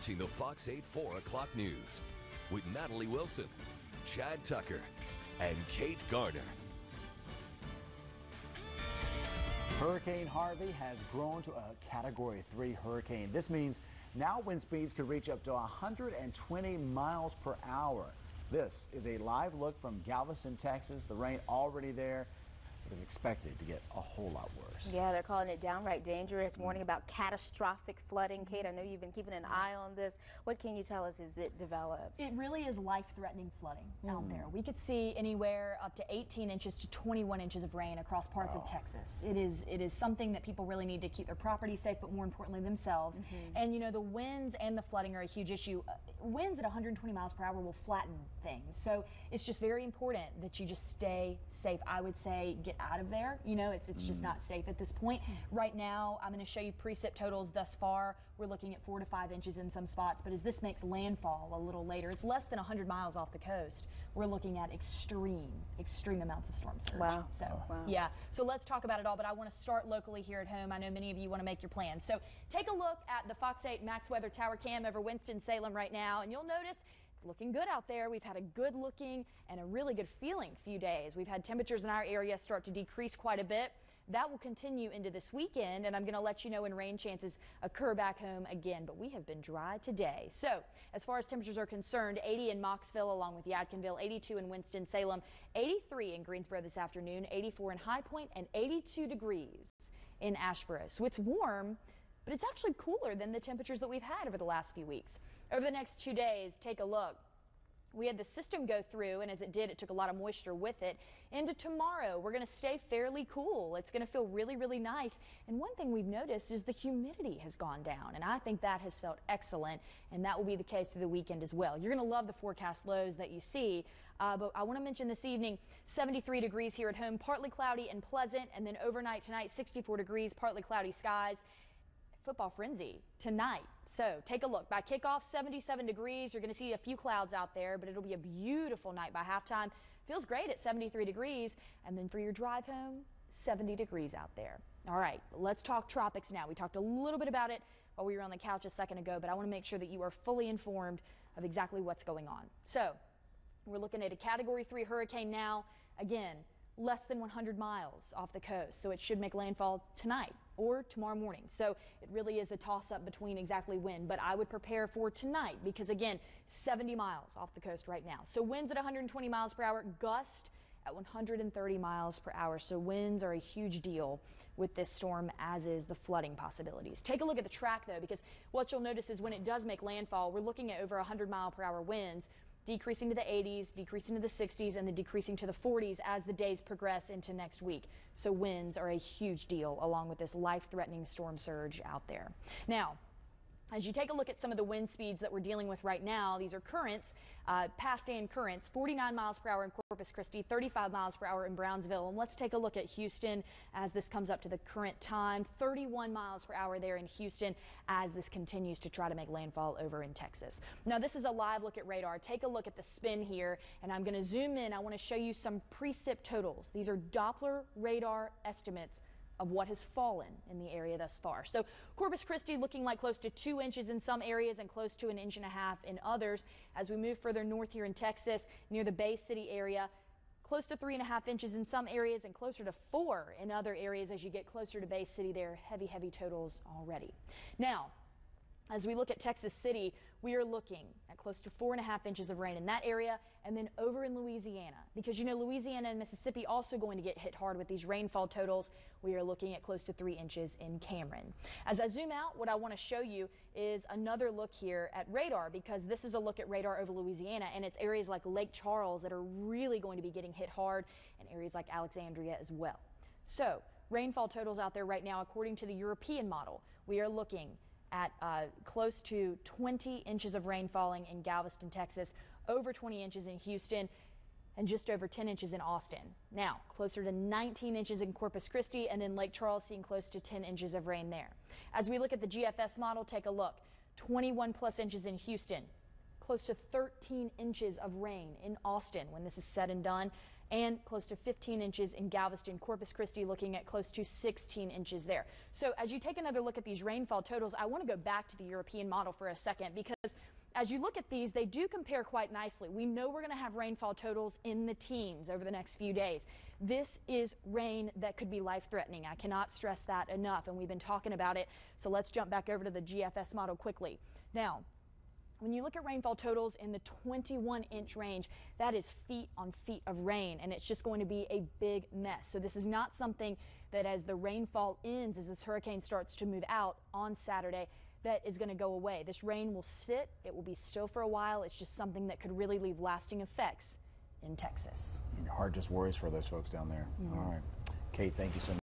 watching the Fox 8 4 o'clock news with Natalie Wilson, Chad Tucker, and Kate Garner. Hurricane Harvey has grown to a Category 3 hurricane. This means now wind speeds could reach up to 120 miles per hour. This is a live look from Galveston, Texas. The rain already there. It is expected to get a whole lot worse. Yeah, they're calling it downright dangerous, warning about catastrophic flooding. Kate, I know you've been keeping an eye on this. What can you tell us as it develops? It really is life-threatening flooding mm. out there. We could see anywhere up to 18 inches to 21 inches of rain across parts wow. of Texas. It is it is something that people really need to keep their property safe, but more importantly themselves. Mm -hmm. And you know the winds and the flooding are a huge issue. Uh, winds at 120 miles per hour will flatten things, so it's just very important that you just stay safe. I would say get out of there. You know, it's it's just mm. not safe at this point. Hmm. Right now, I'm going to show you precip totals thus far. We're looking at four to five inches in some spots, but as this makes landfall a little later, it's less than 100 miles off the coast. We're looking at extreme, extreme amounts of storm surge. Wow. So wow. yeah. So let's talk about it all. But I want to start locally here at home. I know many of you want to make your plans. So take a look at the Fox 8 Max Weather Tower Cam over Winston Salem right now, and you'll notice it's looking good out there. We've had a good looking and a really good feeling few days. We've had temperatures in our area start to decrease quite a bit. That will continue into this weekend, and I'm going to let you know when rain chances occur back home again. But we have been dry today. So, as far as temperatures are concerned, 80 in Mocksville along with Yadkinville, 82 in Winston-Salem, 83 in Greensboro this afternoon, 84 in High Point, and 82 degrees in Asheboro. So it's warm but it's actually cooler than the temperatures that we've had over the last few weeks. Over the next two days, take a look. We had the system go through, and as it did, it took a lot of moisture with it. Into tomorrow, we're going to stay fairly cool. It's going to feel really, really nice. And one thing we've noticed is the humidity has gone down, and I think that has felt excellent, and that will be the case through the weekend as well. You're going to love the forecast lows that you see, uh, but I want to mention this evening 73 degrees here at home, partly cloudy and pleasant, and then overnight tonight 64 degrees, partly cloudy skies football frenzy tonight. So take a look. By kickoff, 77 degrees. You're going to see a few clouds out there, but it'll be a beautiful night by halftime. Feels great at 73 degrees. And then for your drive home, 70 degrees out there. All right, let's talk tropics now. We talked a little bit about it while we were on the couch a second ago, but I want to make sure that you are fully informed of exactly what's going on. So we're looking at a category three hurricane now. Again, less than 100 miles off the coast, so it should make landfall tonight or tomorrow morning. So it really is a toss up between exactly when, but I would prepare for tonight because again, 70 miles off the coast right now. So winds at 120 miles per hour, gust at 130 miles per hour. So winds are a huge deal with this storm, as is the flooding possibilities. Take a look at the track though, because what you'll notice is when it does make landfall, we're looking at over 100 mile per hour winds decreasing to the 80s, decreasing to the 60s, and then decreasing to the 40s as the days progress into next week. So winds are a huge deal along with this life-threatening storm surge out there. Now, as you take a look at some of the wind speeds that we're dealing with right now, these are currents, uh, past and currents, 49 miles per hour in Corpus Christi, 35 miles per hour in Brownsville. And let's take a look at Houston as this comes up to the current time, 31 miles per hour there in Houston as this continues to try to make landfall over in Texas. Now, this is a live look at radar. Take a look at the spin here, and I'm going to zoom in. I want to show you some precip totals. These are Doppler radar estimates of what has fallen in the area thus far. So Corpus Christi looking like close to two inches in some areas and close to an inch and a half in others. As we move further north here in Texas, near the Bay City area, close to three and a half inches in some areas and closer to four in other areas as you get closer to Bay City there. Heavy, heavy totals already. Now, as we look at Texas City, we are looking at close to four and a half inches of rain in that area and then over in Louisiana. Because you know, Louisiana and Mississippi also going to get hit hard with these rainfall totals. We are looking at close to three inches in Cameron. As I zoom out, what I want to show you is another look here at radar because this is a look at radar over Louisiana and it's areas like Lake Charles that are really going to be getting hit hard and areas like Alexandria as well. So rainfall totals out there right now, according to the European model, we are looking at uh, close to 20 inches of rain falling in Galveston, Texas, over 20 inches in Houston, and just over 10 inches in Austin. Now, closer to 19 inches in Corpus Christi, and then Lake Charles seeing close to 10 inches of rain there. As we look at the GFS model, take a look. 21 plus inches in Houston, close to 13 inches of rain in Austin when this is said and done, and close to 15 inches in Galveston. Corpus Christi looking at close to 16 inches there. So as you take another look at these rainfall totals, I want to go back to the European model for a second because as you look at these, they do compare quite nicely. We know we're going to have rainfall totals in the teens over the next few days. This is rain that could be life threatening. I cannot stress that enough, and we've been talking about it. So let's jump back over to the GFS model quickly. Now, when you look at rainfall totals in the 21 inch range, that is feet on feet of rain, and it's just going to be a big mess. So, this is not something that as the rainfall ends, as this hurricane starts to move out on Saturday, that is going to go away. This rain will sit, it will be still for a while. It's just something that could really leave lasting effects in Texas. Your heart just worries for those folks down there. Mm-hmm. All right. Kate, thank you so much.